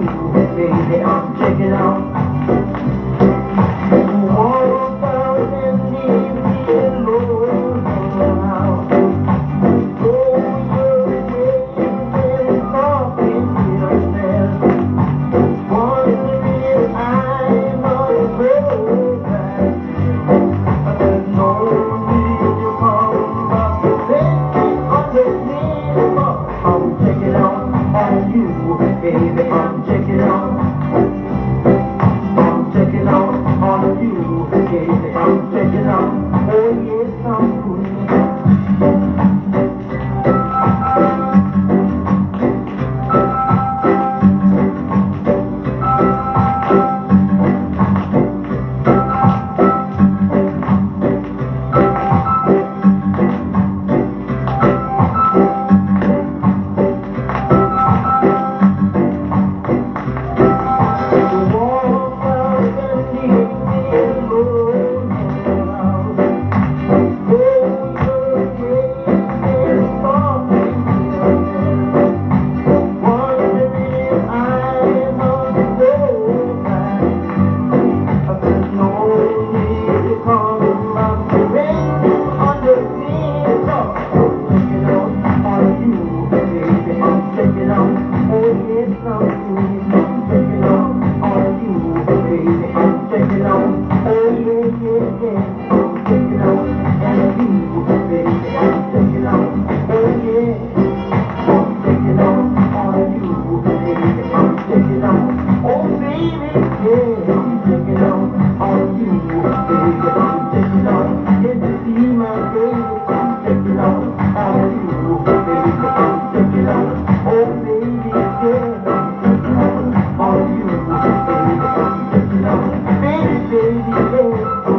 Ooh. you know, oh, yes, I'm good. you.